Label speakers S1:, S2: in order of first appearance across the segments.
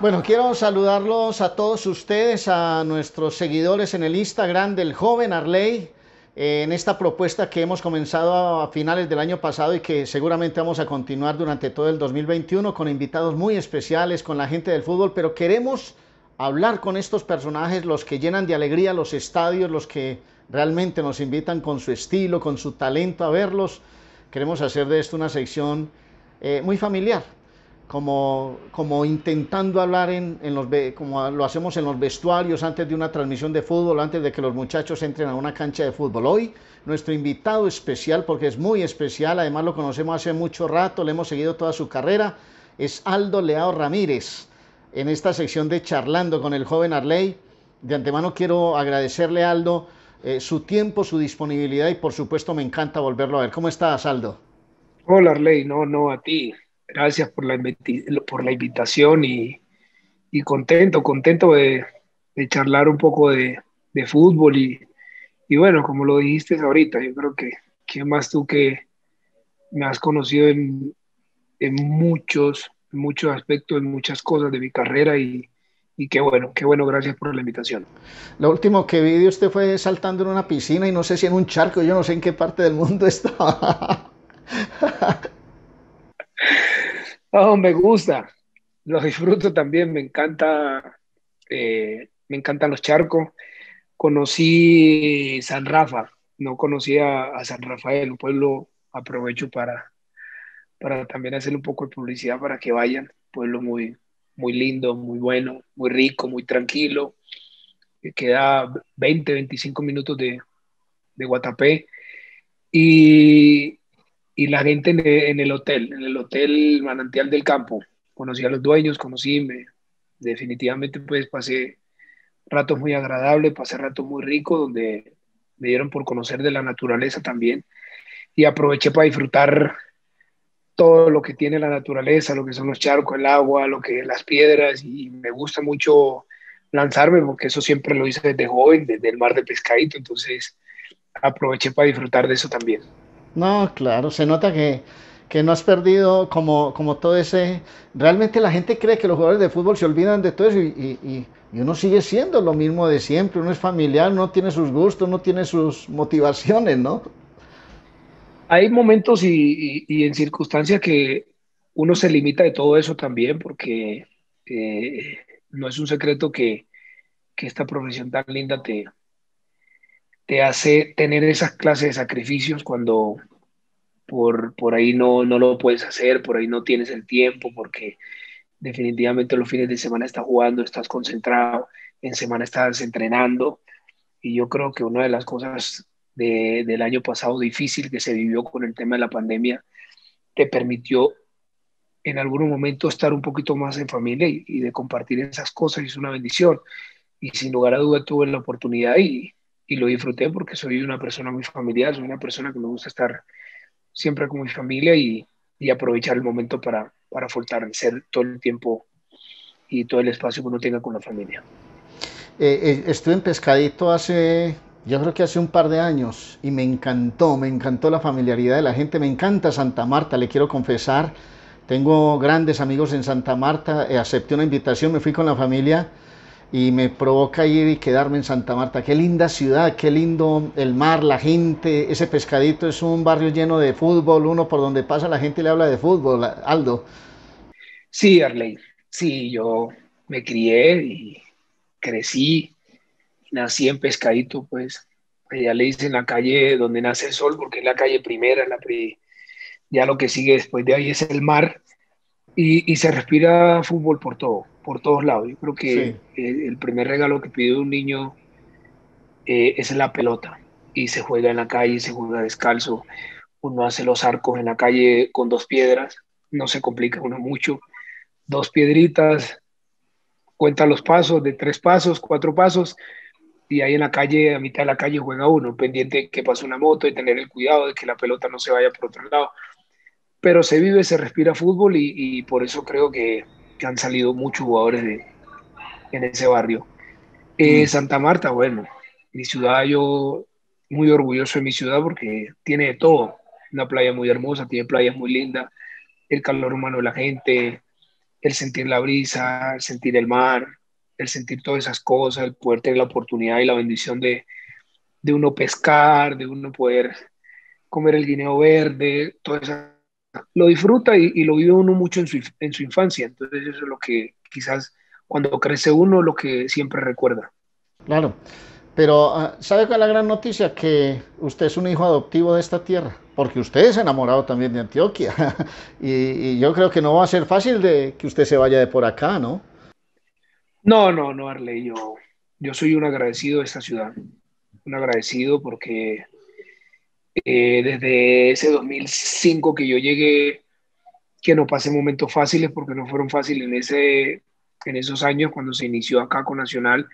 S1: Bueno, quiero saludarlos a todos ustedes, a nuestros seguidores en el Instagram del joven Arley, eh, en esta propuesta que hemos comenzado a finales del año pasado y que seguramente vamos a continuar durante todo el 2021 con invitados muy especiales, con la gente del fútbol, pero queremos hablar con estos personajes, los que llenan de alegría los estadios, los que realmente nos invitan con su estilo, con su talento a verlos. Queremos hacer de esto una sección eh, muy familiar, como, como intentando hablar en, en, los, como lo hacemos en los vestuarios antes de una transmisión de fútbol, antes de que los muchachos entren a una cancha de fútbol. Hoy nuestro invitado especial, porque es muy especial, además lo conocemos hace mucho rato, le hemos seguido toda su carrera, es Aldo Leao Ramírez. En esta sección de Charlando con el joven Arley, de antemano quiero agradecerle Aldo eh, su tiempo, su disponibilidad y por supuesto me encanta volverlo a ver. ¿Cómo estás, Aldo?
S2: Hola Arley, no, no, a ti gracias por la, por la invitación y, y contento, contento de, de, charlar un poco de, de fútbol y, y, bueno, como lo dijiste ahorita, yo creo que, que más tú que me has conocido en, en muchos, muchos aspectos, en muchas cosas de mi carrera y, y qué bueno, qué bueno, gracias por la invitación.
S1: Lo último que vi de usted fue saltando en una piscina y no sé si en un charco, yo no sé en qué parte del mundo estaba.
S2: Oh, me gusta, lo disfruto también, me encanta, eh, me encantan los charcos. Conocí San Rafa, no conocía a San Rafael, un pueblo, aprovecho para, para también hacer un poco de publicidad para que vayan, pueblo muy, muy lindo, muy bueno, muy rico, muy tranquilo, que queda 20, 25 minutos de, de Guatapé. Y, y la gente en el, hotel, en el hotel Manantial del Campo. Conocí a los dueños, conocí, me, definitivamente pues pasé ratos muy agradables, pasé ratos muy ricos donde me dieron por conocer de la naturaleza también y aproveché para disfrutar todo lo que tiene la naturaleza, lo que son los charcos, el agua, lo que las piedras y me gusta mucho lanzarme porque eso siempre lo hice desde joven, desde el mar de pescadito, entonces aproveché para disfrutar de eso también.
S1: No, claro, se nota que, que no has perdido como, como todo ese... Realmente la gente cree que los jugadores de fútbol se olvidan de todo eso y, y, uno sigue siendo lo mismo de siempre, uno es familiar, uno tiene sus gustos, uno tiene sus motivaciones, ¿no?
S2: Hay momentos y, y en circunstancias que uno se limita de todo eso también porque eh, no es un secreto que, que esta profesión tan linda te, te hace tener esas clases de sacrificios cuando por, por ahí no, no lo puedes hacer, por ahí no tienes el tiempo, porque definitivamente los fines de semana estás jugando, estás concentrado, en semana estás entrenando. Y yo creo que una de las cosas de, del año pasado difícil que se vivió con el tema de la pandemia, te permitió en algún momento estar un poquito más en familia y, y de compartir esas cosas, y es una bendición. Y sin lugar a duda tuve la oportunidad y, y lo disfruté porque soy una persona muy familiar, soy una persona que me gusta estar siempre con mi familia y, y aprovechar el momento para, para fortalecer todo el tiempo y todo el espacio que uno tenga con la familia.
S1: Eh, eh, estuve en Pescadito hace, yo creo que hace un par de años y me encantó, me encantó la familiaridad de la gente, me encanta Santa Marta, le quiero confesar, tengo grandes amigos en Santa Marta, eh, acepté una invitación, me fui con la familia y me provoca ir y quedarme en Santa Marta. Qué linda ciudad, qué lindo el mar, la gente, ese pescadito es un barrio lleno de fútbol, uno por donde pasa la gente le habla de fútbol, Aldo.
S2: Sí, Arley, sí, yo me crié y crecí, nací en Pescadito, pues allá le dicen la calle donde nace el sol, porque es la calle primera, la ya lo que sigue después de ahí es el mar, y, y se respira fútbol por todo por todos lados. Yo creo que sí. el primer regalo que pide un niño eh, es la pelota y se juega en la calle, se juega descalzo. Uno hace los arcos en la calle con dos piedras, no se complica uno mucho. Dos piedritas, cuenta los pasos de tres pasos, cuatro pasos, y ahí en la calle, a mitad de la calle juega uno, pendiente que pase una moto y tener el cuidado de que la pelota no se vaya por otro lado. Pero se vive, se respira fútbol y, y por eso creo que, que han salido muchos jugadores de, en ese barrio. Eh, mm. Santa Marta, bueno, mi ciudad, yo muy orgulloso de mi ciudad porque tiene de todo. Una playa muy hermosa, tiene playas muy lindas, el calor humano de la gente, el sentir la brisa, el sentir el mar, el sentir todas esas cosas, el poder tener la oportunidad y la bendición de, de uno pescar, de uno poder comer el guineo verde, todo eso, lo disfruta y, lo vive uno mucho en su, en su infancia. Entonces eso es lo que quizás cuando crece uno, lo que siempre recuerda.
S1: Claro, pero ah, ¿sabe cuál es la gran noticia? Que usted es un hijo adoptivo de esta tierra, porque usted es enamorado también de Antioquia. y, y, yo creo que no va a ser fácil de que usted se vaya de por acá, ¿no?
S2: No, no, no, Arley, yo, yo soy un agradecido de esta ciudad, un agradecido porque eh, desde ese 2005 que yo llegué, que no pasé momentos fáciles porque no fueron fáciles en, ese, en esos años cuando se inició acá con Nacional,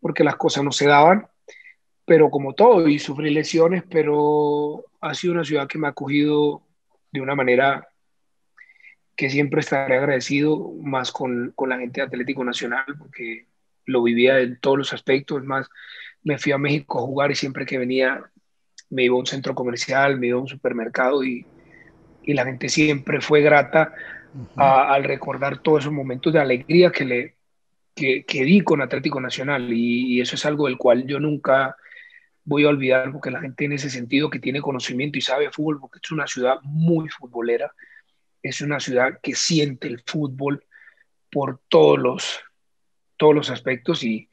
S2: porque las cosas no se daban, pero como todo, y sufrí lesiones, pero ha sido una ciudad que me ha acogido de una manera que siempre estaré agradecido más con, con, la gente de Atlético Nacional, porque lo vivía en todos los aspectos. más, me fui a México a jugar y siempre que venía me iba a un centro comercial, me iba a un supermercado y, y la gente siempre fue grata al recordar todos esos momentos de alegría que, le, que, que di con Atlético Nacional. Y, y eso es algo del cual yo nunca voy a olvidar, porque la gente en ese sentido que tiene conocimiento y sabe fútbol, porque es una ciudad muy futbolera es una ciudad que siente el fútbol por todos los, todos los aspectos y,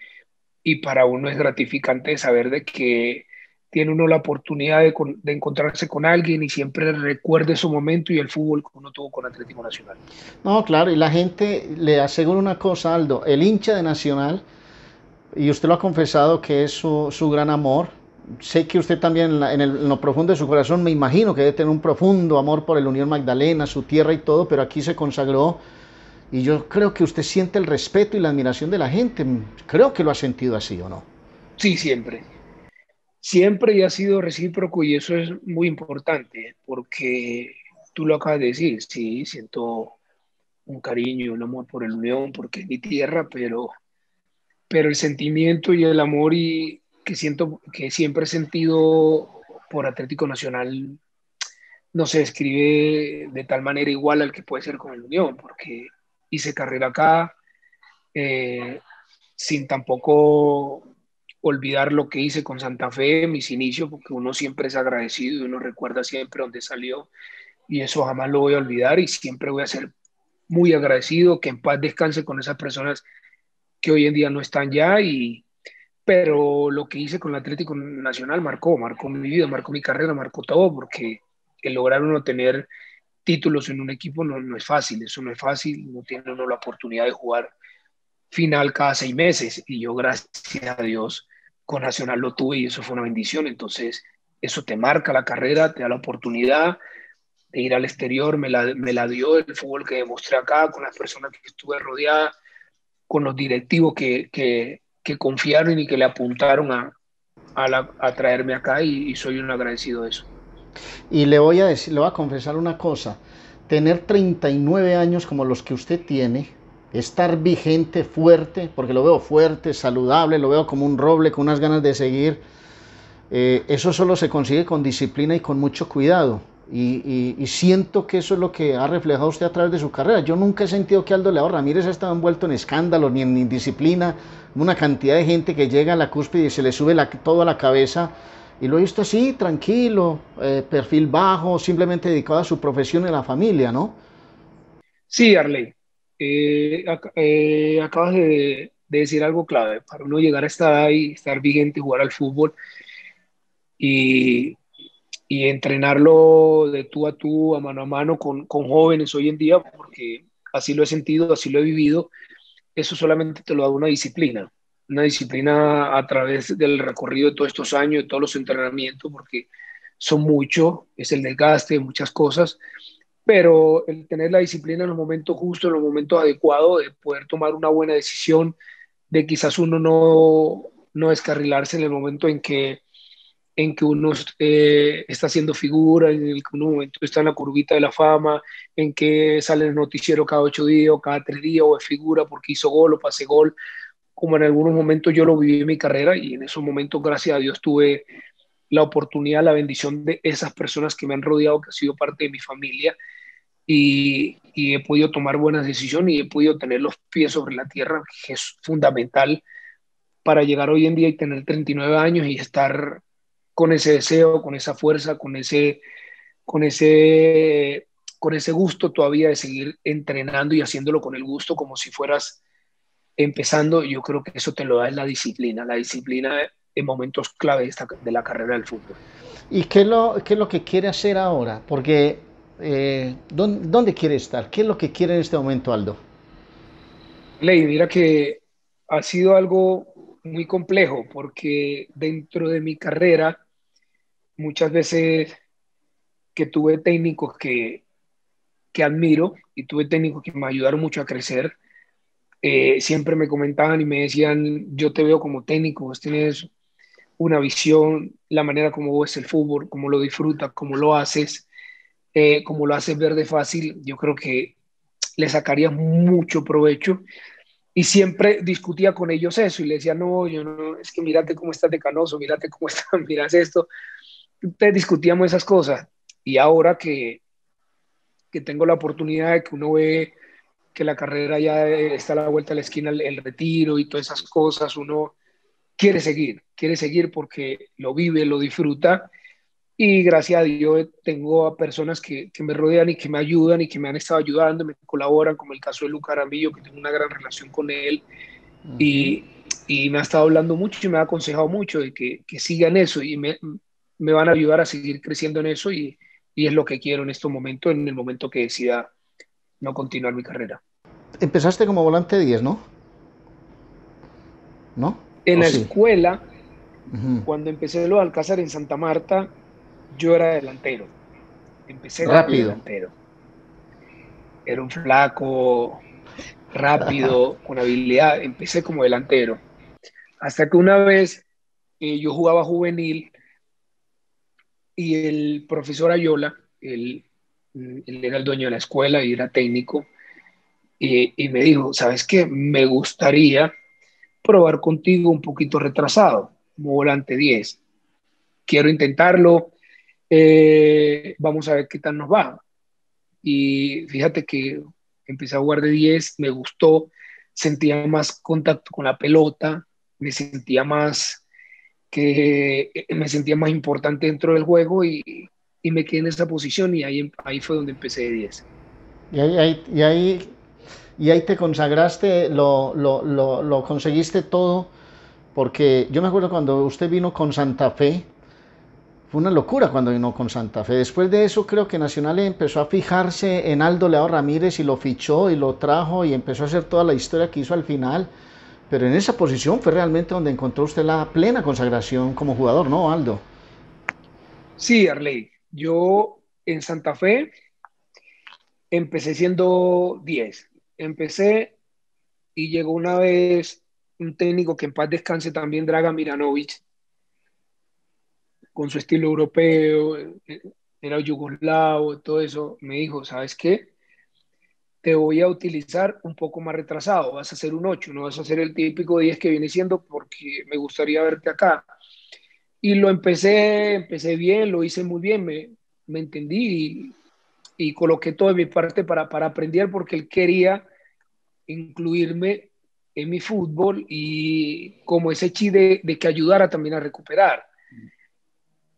S2: y para uno es gratificante saber de que tiene uno la oportunidad de, de, encontrarse con alguien y siempre recuerde su momento y el fútbol que uno tuvo con Atlético Nacional.
S1: No, claro, y la gente le aseguro una cosa, Aldo, el hincha de Nacional, y usted lo ha confesado que es su, su gran amor, sé que usted también en, lo profundo de su corazón me imagino que debe tener un profundo amor por el Unión Magdalena, su tierra y todo, pero aquí se consagró y yo creo que usted siente el respeto y la admiración de la gente. Creo que lo ha sentido así, ¿o no?
S2: Sí, siempre. Siempre y ha sido recíproco y eso es muy importante porque tú lo acabas de decir, sí, siento un cariño un amor por el Unión porque es mi tierra, pero, pero el sentimiento y el amor y, que siento que siempre he sentido por Atlético Nacional no se describe de tal manera igual al que puede ser con el Unión, porque hice carrera acá, eh, sin tampoco olvidar lo que hice con Santa Fe, mis inicios, porque uno siempre es agradecido y uno recuerda siempre dónde salió, y eso jamás lo voy a olvidar y siempre voy a ser muy agradecido, que en paz descanse con esas personas que hoy en día no están ya y, pero lo que hice con el Atlético Nacional marcó, marcó mi vida, marcó mi carrera, marcó todo, porque el lograr uno tener títulos en un equipo no, no es fácil, eso no es fácil, no tiene uno la oportunidad de jugar final cada seis meses, y yo gracias a Dios con Nacional lo tuve y eso fue una bendición, entonces eso te marca la carrera, te da la oportunidad de ir al exterior, me la, me la dio el fútbol que demostré acá, con las personas que estuve rodeada, con los directivos que, que, confiaron y que le apuntaron a, a, traerme acá y, soy un agradecido de eso.
S1: Y le voy a decir, le voy a confesar una cosa, tener 39 años como los que usted tiene, estar vigente, fuerte, porque lo veo fuerte, saludable, lo veo como un roble con unas ganas de seguir, eh, eso solo se consigue con disciplina y con mucho cuidado. Y, siento que eso es lo que ha reflejado usted a través de su carrera. Yo nunca he sentido que Aldo Leao Ramírez ha estado envuelto en escándalos ni en indisciplina. Una cantidad de gente que llega a la cúspide y se le sube la, todo a la cabeza. Y lo he visto así, tranquilo, eh, perfil bajo, simplemente dedicado a su profesión y a la familia, ¿no?
S2: Sí, Arley. Eh, eh, acabas de, de, decir algo clave. Para uno llegar a estar ahí, estar vigente, jugar al fútbol y y entrenarlo de tú a tú, a mano a mano con, con, jóvenes hoy en día, porque así lo he sentido, así lo he vivido, eso solamente te lo da una disciplina, una disciplina a través del recorrido de todos estos años, de todos los entrenamientos, porque son muchos, es el desgaste, muchas cosas, pero el tener la disciplina en los momentos justos, en los momentos adecuados, de poder tomar una buena decisión, de quizás uno no, no descarrilarse en el momento en que en que uno eh, está haciendo figura, en el que un momento está en la curvita de la fama, en que sale el noticiero cada ocho días o cada tres días o es figura porque hizo gol o pase gol, como en algunos momentos yo lo viví en mi carrera y en esos momentos, gracias a Dios, tuve la oportunidad, la bendición de esas personas que me han rodeado, que han sido parte de mi familia y, y, he podido tomar buenas decisiones y he podido tener los pies sobre la tierra, que es fundamental para llegar hoy en día y tener 39 años y estar con ese deseo, con esa fuerza, con ese, con ese, con ese gusto todavía de seguir entrenando y haciéndolo con el gusto como si fueras empezando. Yo creo que eso te lo da la disciplina, la disciplina en momentos clave de, la carrera del fútbol.
S1: ¿Y qué es, lo, qué es lo que quiere hacer ahora? Porque, eh, ¿dónde, ¿dónde, quiere estar? ¿Qué es lo que quiere en este momento, Aldo?
S2: Ley, mira que ha sido algo muy complejo porque dentro de mi carrera muchas veces que tuve técnicos que, que admiro y tuve técnicos que me ayudaron mucho a crecer, eh, siempre me comentaban y me decían, yo te veo como técnico, vos tienes una visión, la manera como ves el fútbol, cómo lo disfrutas, cómo lo haces, eh, cómo lo haces ver de fácil, yo creo que le sacaría mucho provecho y siempre discutía con ellos eso y le decía, no, yo no, es que mírate cómo estás de canoso, mírate cómo estás, miras esto. Entonces discutíamos esas cosas. Y ahora que, que tengo la oportunidad de que uno ve que la carrera ya está a la vuelta de la esquina, el, el retiro y todas esas cosas, uno quiere seguir, quiere seguir porque lo vive, lo disfruta y gracias a Dios tengo a personas que, que, me rodean y que me ayudan y que me han estado ayudando, me colaboran, como el caso de Luca Aramillo, que tengo una gran relación con él. y, y, me ha estado hablando mucho y me ha aconsejado mucho de que, que sigan eso y me, me, van a ayudar a seguir creciendo en eso y, y, es lo que quiero en este momento, en el momento que decida no continuar mi carrera.
S1: Empezaste como volante 10, ¿no? ¿No?
S2: En la sí? escuela, uh -huh. cuando empecé lo de Alcázar en Santa Marta, yo era delantero. Empecé
S1: rápido.
S2: delantero. Era un flaco, rápido, con habilidad. Empecé como delantero. Hasta que una vez eh, yo jugaba juvenil y el profesor Ayola, él, él, era el dueño de la escuela y era técnico, y, y me dijo, ¿sabes qué? Me gustaría probar contigo un poquito retrasado, como volante 10. Quiero intentarlo, eh, vamos a ver qué tal nos va. Y fíjate que empecé a jugar de 10, me gustó, sentía más contacto con la pelota, me sentía más que me sentía más importante dentro del juego y, y me quedé en esa posición y ahí, ahí fue donde empecé de 10.
S1: Y ahí, y ahí, y ahí te consagraste, lo, lo, lo, conseguiste todo, porque yo me acuerdo cuando usted vino con Santa Fe, fue una locura cuando vino con Santa Fe. Después de eso creo que Nacional empezó a fijarse en Aldo Leao Ramírez y lo fichó y lo trajo y empezó a hacer toda la historia que hizo al final. Pero en esa posición fue realmente donde encontró usted la plena consagración como jugador, ¿no, Aldo?
S2: Sí, Arley. Yo en Santa Fe empecé siendo 10. Empecé y llegó una vez un técnico que en paz descanse también, Draga Miranovic, con su estilo europeo, era yugoslavo, todo eso, me dijo, ¿sabes qué? Te voy a utilizar un poco más retrasado, vas a ser un 8, no vas a ser el típico 10 que viene siendo porque me gustaría verte acá. Y lo empecé, empecé bien, lo hice muy bien, me, me entendí y, coloqué toda mi parte para, para aprender porque él quería incluirme en mi fútbol y como ese chi de, de que ayudara también a recuperar.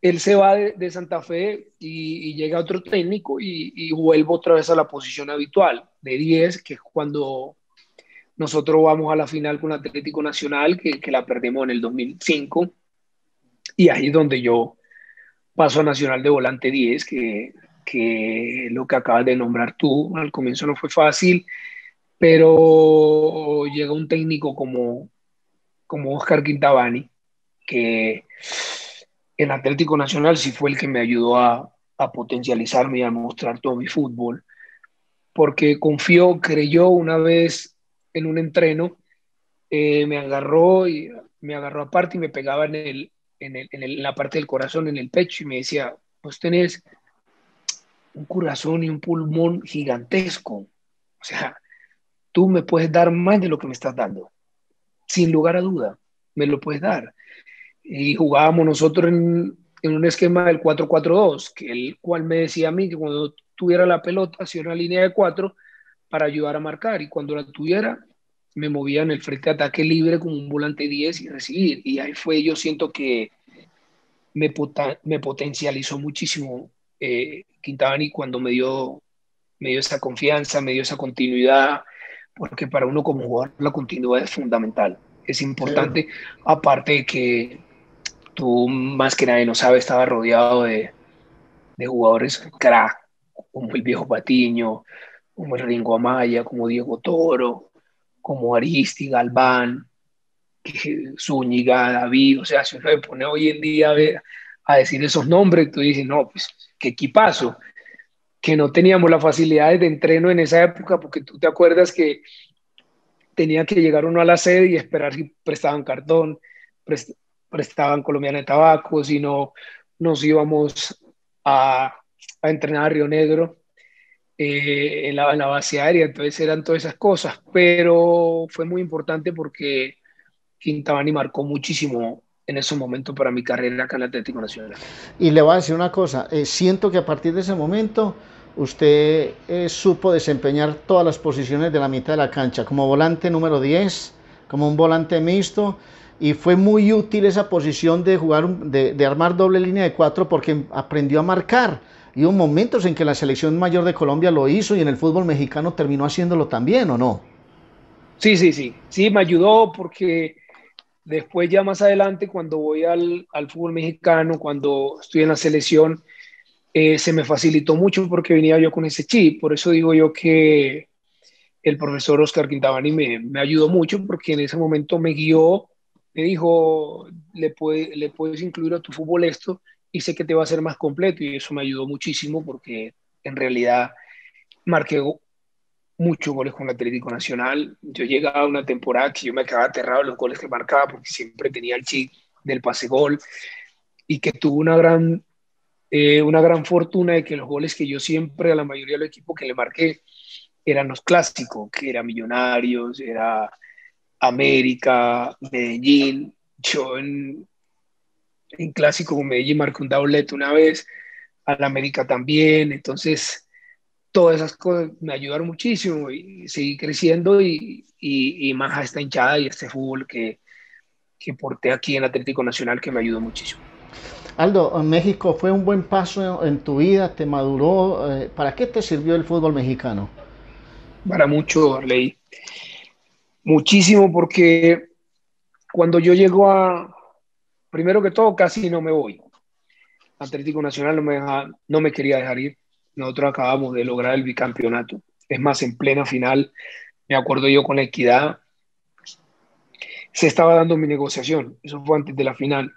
S2: Él se va de, de Santa Fe y, y, llega otro técnico y, y, vuelvo otra vez a la posición habitual de 10, que es cuando nosotros vamos a la final con Atlético Nacional, que, que la perdimos en el 2005, y ahí es donde yo paso a Nacional de volante 10, que, que lo que acabas de nombrar tú, al comienzo no fue fácil, pero llega un técnico como, como Oscar Quintabani, que en Atlético Nacional sí fue el que me ayudó a, potencializarme y a mostrar todo mi fútbol, porque confió, creyó una vez en un entreno, eh, me agarró y me agarró aparte y me pegaba en, en, el, en, el, en, la parte del corazón, en el pecho, y me decía, pues tenés un corazón y un pulmón gigantesco, o sea, tú me puedes dar más de lo que me estás dando, sin lugar a duda, me lo puedes dar y jugábamos nosotros en, un esquema del 4-4-2, que el cual me decía a mí que cuando tuviera la pelota hacía una línea de cuatro para ayudar a marcar y cuando la tuviera me movía en el frente de ataque libre como un volante 10 y recibir. Y ahí fue, yo siento que me, me potencializó muchísimo eh, Quintabani cuando me dio, me dio esa confianza, me dio esa continuidad, porque para uno como jugador la continuidad es fundamental, es importante, aparte de que tú más que nadie no sabes, estaba rodeado de, de jugadores crack, como el viejo Patiño, como el Ringo Amaya, como Diego Toro, como Aristi, Galván, Zúñiga, David, o sea, si uno se pone hoy en día a, ver, a decir esos nombres, tú dices, no, pues qué equipazo, que no teníamos las facilidades de entreno en esa época, porque tú te acuerdas que tenía que llegar uno a la sede y esperar si prestaban cartón, prestaban colombiana de tabaco, si no nos íbamos a, a entrenar a Río Negro eh, en, la, en, la, base aérea, entonces eran todas esas cosas, pero fue muy importante porque Quintabani marcó muchísimo en ese momento para mi carrera acá en el Atlético Nacional.
S1: Y le voy a decir una cosa, eh, siento que a partir de ese momento usted eh, supo desempeñar todas las posiciones de la mitad de la cancha, como volante número 10, como un volante mixto, y fue muy útil esa posición de jugar, de, de armar doble línea de cuatro porque aprendió a marcar y hubo momentos en que la selección mayor de Colombia lo hizo y en el fútbol mexicano terminó haciéndolo también, ¿o no?
S2: Sí, sí, sí. Sí, me ayudó porque después ya más adelante, cuando voy al, al fútbol mexicano, cuando estoy en la selección, eh, se me facilitó mucho porque venía yo con ese chip. Por eso digo yo que el profesor Oscar Quintabani me, me ayudó mucho porque en ese momento me guió, me dijo, le, puede, le puedes incluir a tu fútbol esto y sé que te va a ser más completo y eso me ayudó muchísimo porque en realidad marqué muchos goles con el Atlético Nacional. Yo llegaba a una temporada que yo me quedaba aterrado de los goles que marcaba porque siempre tenía el chip del pase gol y que tuvo una gran, eh, una gran fortuna de que los goles que yo siempre a la mayoría del equipo que le marqué eran los clásicos, que era Millonarios, era América, Medellín. Yo en, en clásico con Medellín marcó un doblete una vez, al América también, entonces todas esas cosas me ayudaron muchísimo y seguí creciendo y, y, y más a esta hinchada y este fútbol que, que porté aquí en Atlético Nacional que me ayudó muchísimo.
S1: Aldo, México fue un buen paso en tu vida, te maduró. Eh, ¿Para qué te sirvió el fútbol mexicano?
S2: Para mucho, Ley. Muchísimo porque cuando yo llego a, primero que todo, casi no me voy. Atlético Nacional no me, no me quería dejar ir. Nosotros acabamos de lograr el bicampeonato. Es más, en plena final, me acuerdo yo con la equidad, se estaba dando mi negociación. Eso fue antes de la final.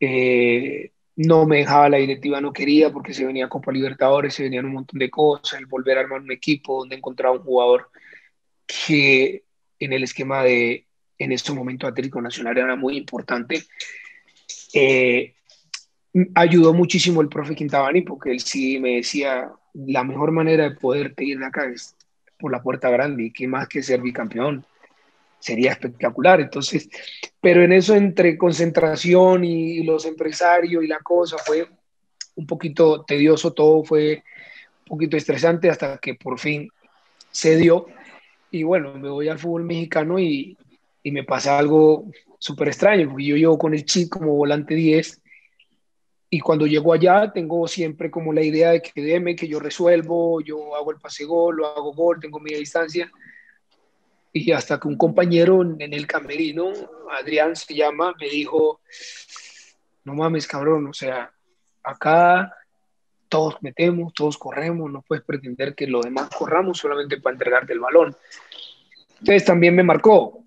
S2: Eh, no me dejaba la directiva, no quería porque se venía Copa Libertadores, se venían un montón de cosas, el volver a armar un equipo donde encontraba un jugador que en el esquema de en este momento Atlético Nacional era muy importante eh, ayudó muchísimo el profe Quintabani porque él sí me decía, la mejor manera de poderte ir de acá es por la puerta grande y qué más que ser bicampeón. Sería espectacular. Entonces, pero en eso entre concentración y los empresarios y la cosa fue un poquito tedioso, todo fue un poquito estresante hasta que por fin se dio. Y bueno, me voy al fútbol mexicano y, y me pasa algo súper extraño, porque yo llego con el chip como volante 10 y cuando llego allá tengo siempre como la idea de que deme, que yo resuelvo, yo hago el pase gol, lo hago gol, tengo media distancia. Y hasta que un compañero en el camerino, Adrián se llama, me dijo, no mames, cabrón, o sea, acá todos metemos, todos corremos, no puedes pretender que los demás corramos solamente para entregarte el balón. Entonces también me marcó,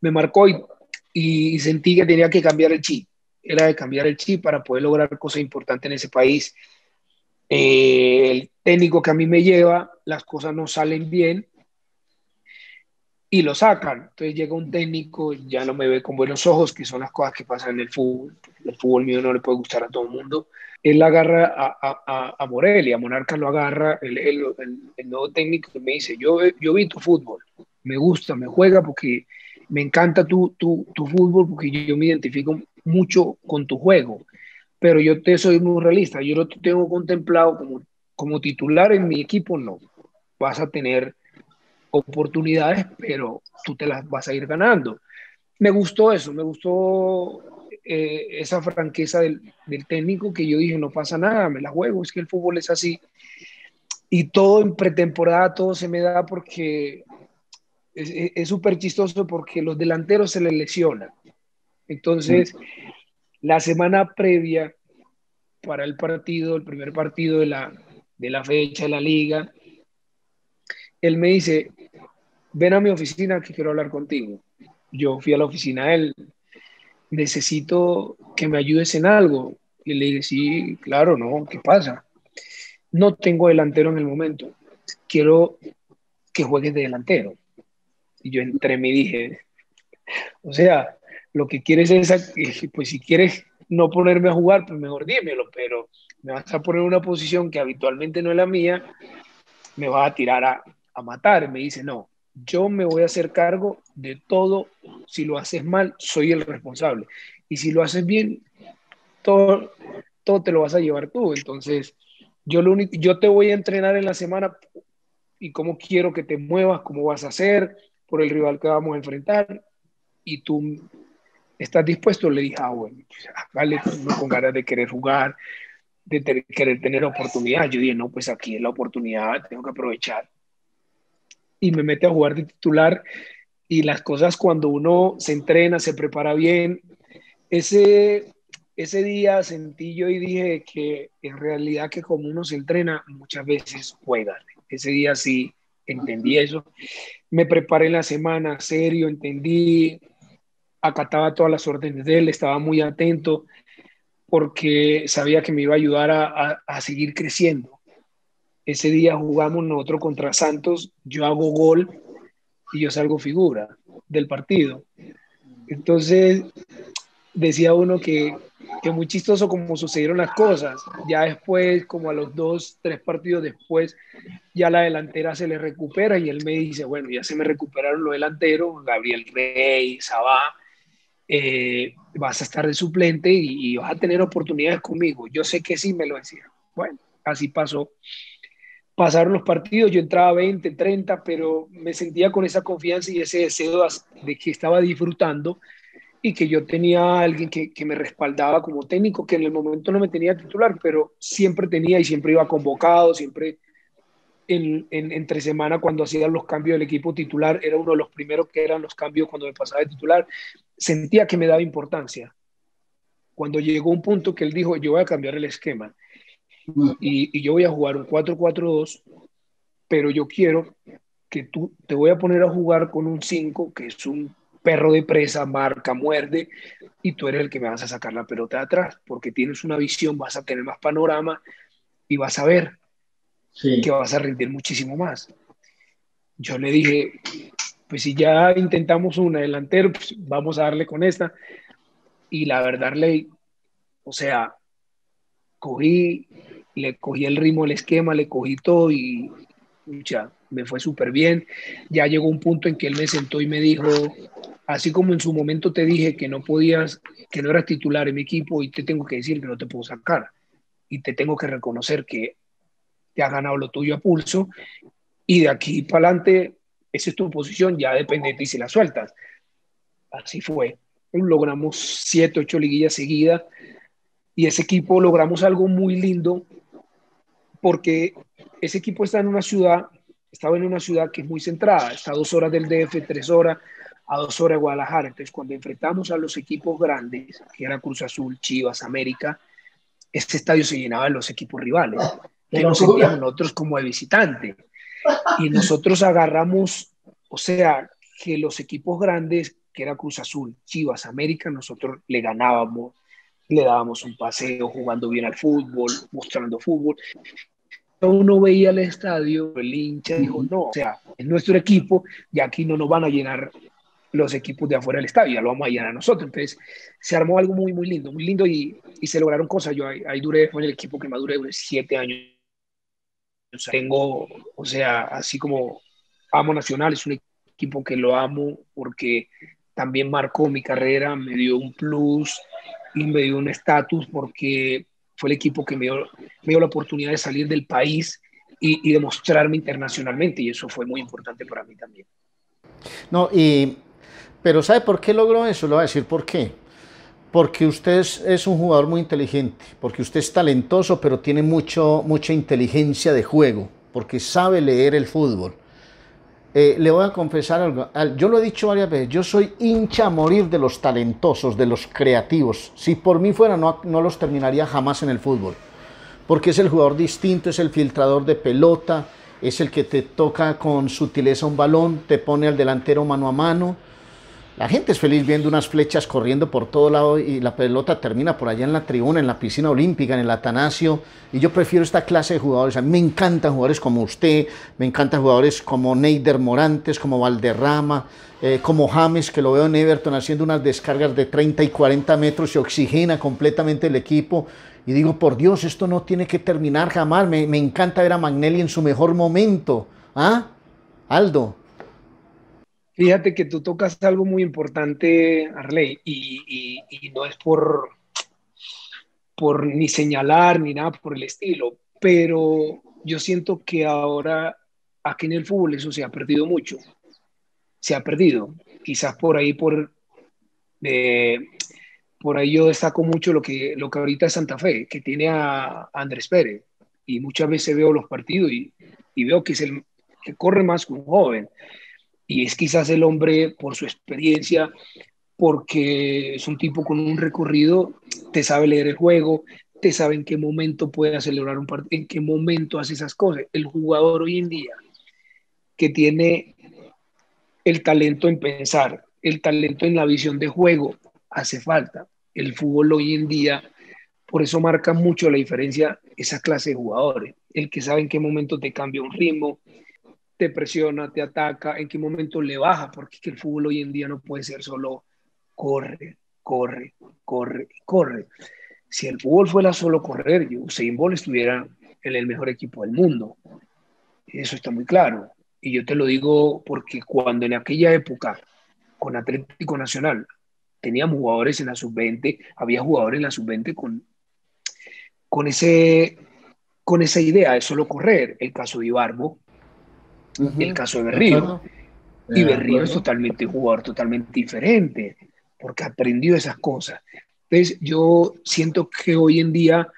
S2: me marcó y y sentí que tenía que cambiar el chip. Era de cambiar el chip para poder lograr cosas importantes en ese país. Eh, el técnico que a mí me lleva, las cosas no salen bien y lo sacan. Entonces llega un técnico, ya no me ve con buenos ojos, que son las cosas que pasan en el fútbol. El fútbol mío no le puede gustar a todo el mundo. Él agarra a, a, a Morelia, Monarca lo agarra, el, el, el, nuevo técnico me dice, yo, yo vi tu fútbol, me gusta, me juega porque me encanta tu, tu, tu, fútbol porque yo me identifico mucho con tu juego. pero yo te soy muy realista, yo no te tengo contemplado como, como titular en mi equipo, no. Vas a tener oportunidades, pero tú te las vas a ir ganando. Me gustó eso, me gustó eh, esa franqueza del, del, técnico que yo dije, no pasa nada, me la juego, es que el fútbol es así. Y todo en pretemporada, todo se me da porque es súper chistoso porque los delanteros se les lesionan. Entonces, la semana previa para el partido, el primer partido de la, de la fecha de la liga, él me dice, ven a mi oficina que quiero hablar contigo. Yo fui a la oficina de él, necesito que me ayudes en algo. Y le dije, sí, claro, no, ¿qué pasa? No tengo delantero en el momento, quiero que juegues de delantero. Y yo entré y dije, o sea, lo que quieres es, pues si quieres no ponerme a jugar, pues mejor dímelo, pero me vas a poner en una posición que habitualmente no es la mía, me vas a tirar a, a matar. Me dice, no, yo me voy a hacer cargo de todo. Si lo haces mal, soy el responsable. Y si lo haces bien, todo, todo te lo vas a llevar tú. Entonces, yo, lo único, yo te voy a entrenar en la semana y cómo quiero que te muevas, cómo vas a hacer por el rival que vamos a enfrentar. Y tú ¿estás dispuesto? Le dije, ah, bueno, vale, no con ganas de querer jugar, de querer tener oportunidad. Yo dije, no, pues aquí es la oportunidad, tengo que aprovechar. Y me mete a jugar de titular y las cosas cuando uno se entrena, se prepara bien, ese, ese día sentí yo y dije que en realidad que como uno se entrena, muchas veces juega. Ese día sí entendí eso. Me preparé en la semana, serio, entendí acataba todas las órdenes de él, estaba muy atento porque sabía que me iba a ayudar a, seguir creciendo. Ese día jugamos nosotros contra Santos, yo hago gol y yo salgo figura del partido. Entonces, decía uno que, que muy chistoso como sucedieron las cosas. Ya después, como a los dos, tres partidos después, ya la delantera se le recupera y él me dice, bueno, ya se me recuperaron los delanteros, Gabriel Rey, Sabá, eh, vas a estar de suplente y, vas a tener oportunidades conmigo. Yo sé que sí me lo decía. Bueno, así pasó. Pasaron los partidos, yo entraba 20, 30, pero me sentía con esa confianza y ese deseo de que estaba disfrutando y que yo tenía a alguien que, me respaldaba como técnico, que en el momento no me tenía titular, pero siempre tenía y siempre iba convocado, siempre en, en, entre semana cuando hacían los cambios del equipo titular, era uno de los primeros que eran los cambios cuando me pasaba de titular, sentía que me daba importancia. Cuando llegó un punto que él dijo, yo voy a cambiar el esquema y, y yo voy a jugar un 4-4-2, pero yo quiero que tú te voy a poner a jugar con un 5, que es un perro de presa, marca, muerde, y tú eres el que me vas a sacar la pelota de atrás, porque tienes una visión, vas a tener más panorama y vas a ver que vas a rendir muchísimo más. Yo le dije, pues si ya intentamos una delantero, pues vamos a darle con esta. Y la verdad, le, o sea, cogí, le cogí el ritmo, el esquema, le cogí todo y ya, me fue súper bien. Ya llegó un punto en que él me sentó y me dijo, así como en su momento te dije que no podías, que no eras titular en mi equipo y te tengo que decir que no te puedo sacar y te tengo que reconocer que te ha ganado lo tuyo a pulso y de aquí para adelante, esa es tu posición, ya depende de ti si la sueltas. Así fue. Logramos siete, ocho liguillas seguidas y ese equipo logramos algo muy lindo porque ese equipo está en una ciudad, estaba en una ciudad que es muy centrada, está dos horas del DF, tres horas, a dos horas de Guadalajara. Entonces, cuando enfrentamos a los equipos grandes, que era Cruz Azul, Chivas, América, este estadio se llenaba de los equipos rivales que nos sentíamos nosotros como de visitante. Y nosotros agarramos, o sea, que los equipos grandes, que era Cruz Azul, Chivas, América, nosotros le ganábamos, le dábamos un paseo jugando bien al fútbol, mostrando fútbol. Uno veía el estadio, el hincha dijo, no, o sea, es nuestro equipo y aquí no nos van a llenar los equipos de afuera del estadio, ya lo vamos a llenar a nosotros. Entonces, se armó algo muy, muy lindo, muy lindo y, y se lograron cosas. Yo ahí, duré, fue en el equipo que más duré, siete años tengo, o sea, así como amo Nacional, es un equipo que lo amo porque también marcó mi carrera, me dio un plus y me dio un estatus porque fue el equipo que me dio, me dio, la oportunidad de salir del país y, demostrarme internacionalmente y eso fue muy importante para mí también.
S1: No, y, pero ¿sabe por qué logró eso? Le voy a decir por qué. Porque usted es, un jugador muy inteligente, porque usted es talentoso, pero tiene mucho, mucha inteligencia de juego, porque sabe leer el fútbol. Eh, le voy a confesar algo, yo lo he dicho varias veces, yo soy hincha a morir de los talentosos, de los creativos. Si por mí fuera, no, no los terminaría jamás en el fútbol, porque es el jugador distinto, es el filtrador de pelota, es el que te toca con sutileza un balón, te pone al delantero mano a mano la gente es feliz viendo unas flechas corriendo por todo lado y la pelota termina por allá en la tribuna, en la piscina olímpica, en el Atanasio. Y yo prefiero esta clase de jugadores. A mí me encantan jugadores como usted, me encantan jugadores como Neider Morantes, como Valderrama, eh, como James, que lo veo en Everton haciendo unas descargas de 30 y 40 metros y oxigena completamente el equipo. Y digo, por Dios, esto no tiene que terminar jamás. Me, me encanta ver a Magnelli en su mejor momento. ¿Ah? Aldo.
S2: Fíjate que tú tocas algo muy importante, Arley, y, no es por, por ni señalar ni nada por el estilo, pero yo siento que ahora aquí en el fútbol eso se ha perdido mucho. Se ha perdido. Quizás por ahí, por, eh, por ahí yo destaco mucho lo que, lo que ahorita es Santa Fe, que tiene a, Andrés Pérez. Y muchas veces veo los partidos y, y veo que es el que corre más que un joven y es quizás el hombre por su experiencia, porque es un tipo con un recorrido, te sabe leer el juego, te sabe en qué momento puede acelerar un partido, en qué momento hace esas cosas. El jugador hoy en día que tiene el talento en pensar, el talento en la visión de juego, hace falta. El fútbol hoy en día, por eso marca mucho la diferencia esa clase de jugadores, el que sabe en qué momento te cambia un ritmo, te presiona, te ataca, en qué momento le baja, porque el fútbol hoy en día no puede ser solo corre, corre, corre, corre. Si el fútbol fuera solo correr, Usain Bolt estuviera en el mejor equipo del mundo. Eso está muy claro. Y yo te lo digo porque cuando en aquella época, con Atlético Nacional, teníamos jugadores en la sub-20, había jugadores en la sub-20 con, con, ese, con esa idea de solo correr. El caso de Ibarbo, el caso de Berrío. Y Berrío es totalmente un jugador totalmente diferente, porque aprendió esas cosas. Entonces, yo siento que hoy en día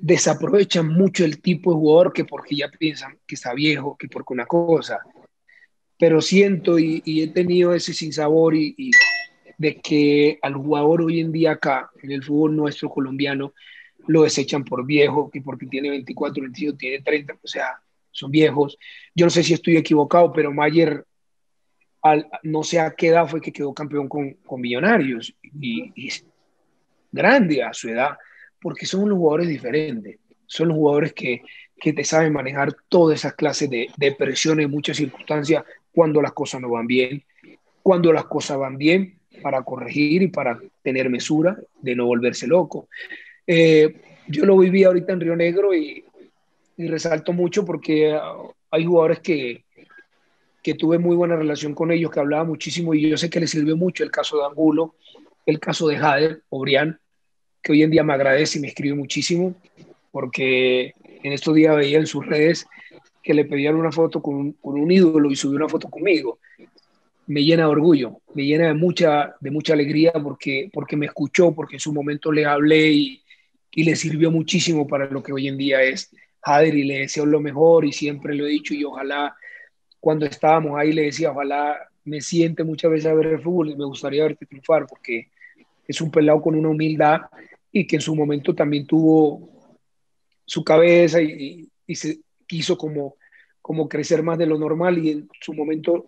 S2: desaprovechan mucho el tipo de jugador que porque ya piensan que está viejo, que porque una cosa. Pero siento y, he tenido ese sinsabor y, y de que al jugador hoy en día acá, en el fútbol nuestro colombiano, lo desechan por viejo, que porque tiene 24, 25, tiene 30, o sea, son viejos. Yo no sé si estoy equivocado, pero Mayer, al, no sé a qué edad fue que quedó campeón con, con Millonarios y, es grande a su edad, porque son los jugadores diferentes, son los jugadores que, que te saben manejar todas esas clases de, de presión en muchas circunstancias cuando las cosas no van bien, cuando las cosas van bien, para corregir y para tener mesura, de no volverse loco. Eh, yo lo viví ahorita en Río Negro y, y resalto mucho porque ah, hay jugadores que, que tuve muy buena relación con ellos, que hablaba muchísimo y yo sé que les sirvió mucho el caso de Angulo, el caso de Jader, Obrián, que hoy en día me agradece y me escribe muchísimo, porque en estos días veía en sus redes que le pedían una foto con un, con un ídolo y subió una foto conmigo. Me llena de orgullo, me llena de mucha, de mucha alegría porque, porque me escuchó, porque en su momento le hablé y, y le sirvió muchísimo para lo que hoy en día es y le deseo lo mejor y siempre lo he dicho y ojalá cuando estábamos ahí le decía, ojalá me siente muchas veces a ver el fútbol y me gustaría verte triunfar porque es un pelado con una humildad y que en su momento también tuvo su cabeza y, y, se quiso como, como crecer más de lo normal y en su momento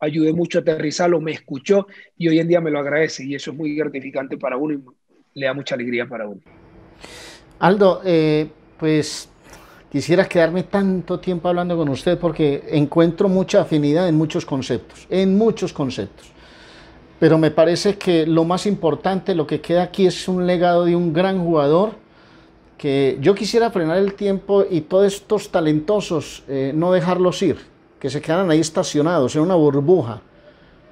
S2: ayudé mucho a aterrizarlo, me escuchó y hoy en día me lo agradece y eso es muy gratificante para uno y le da mucha alegría para uno.
S1: Aldo, eh, pues Quisiera quedarme tanto tiempo hablando con usted porque encuentro mucha afinidad en muchos conceptos, en muchos conceptos. Pero me parece que lo más importante, lo que queda aquí es un legado de un gran jugador que yo quisiera frenar el tiempo y todos estos talentosos eh, no dejarlos ir, que se quedaran ahí estacionados en una burbuja,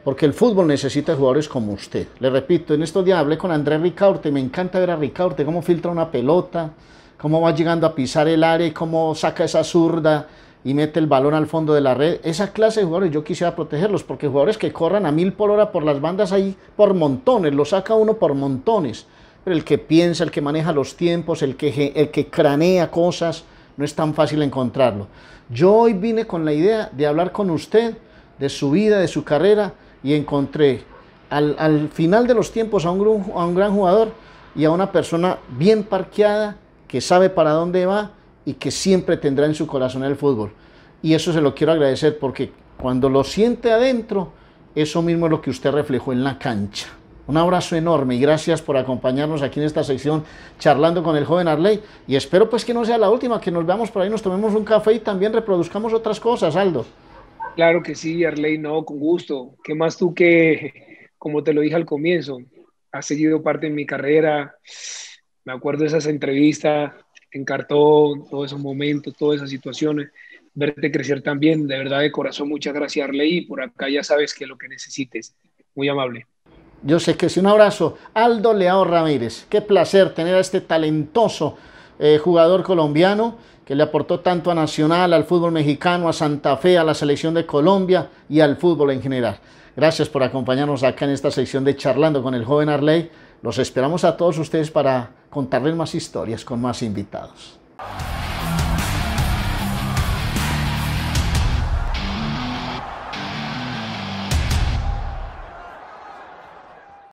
S1: porque el fútbol necesita jugadores como usted. Le repito, en estos días hablé con Andrés Ricaurte, me encanta ver a Ricaurte, cómo filtra una pelota, cómo va llegando a pisar el área y cómo saca esa zurda y mete el balón al fondo de la red. Esa clase de jugadores yo quisiera protegerlos, porque jugadores que corran a mil por hora por las bandas ahí por montones, lo saca uno por montones. Pero el que piensa, el que maneja los tiempos, el que, el que cranea cosas, no es tan fácil encontrarlo. Yo hoy vine con la idea de hablar con usted de su vida, de su carrera, y encontré al, final de los tiempos a un, a un gran jugador y a una persona bien parqueada, que sabe para dónde va y que siempre tendrá en su corazón el fútbol. Y eso se lo quiero agradecer porque cuando lo siente adentro, eso mismo es lo que usted reflejó en la cancha. Un abrazo enorme y gracias por acompañarnos aquí en esta sección charlando con el joven Arley. Y espero pues que no sea la última, que nos veamos por ahí, nos tomemos un café y también reproduzcamos otras cosas, Aldo.
S2: Claro que sí, Arley, no, con gusto. ¿Qué más tú que, como te lo dije al comienzo, has seguido parte de mi carrera? Me acuerdo de esas entrevistas en cartón, todos esos momentos, todas esas situaciones, verte crecer también, de verdad de corazón, muchas gracias Arley, por acá ya sabes que lo que necesites, muy amable.
S1: Yo sé que sí, un abrazo. Aldo Leao Ramírez, qué placer tener a este talentoso eh, jugador colombiano que le aportó tanto a Nacional, al fútbol mexicano, a Santa Fe, a la selección de Colombia y al fútbol en general. Gracias por acompañarnos acá en esta sección de Charlando con el joven Arley. Los esperamos a todos ustedes para contarles más historias con más invitados.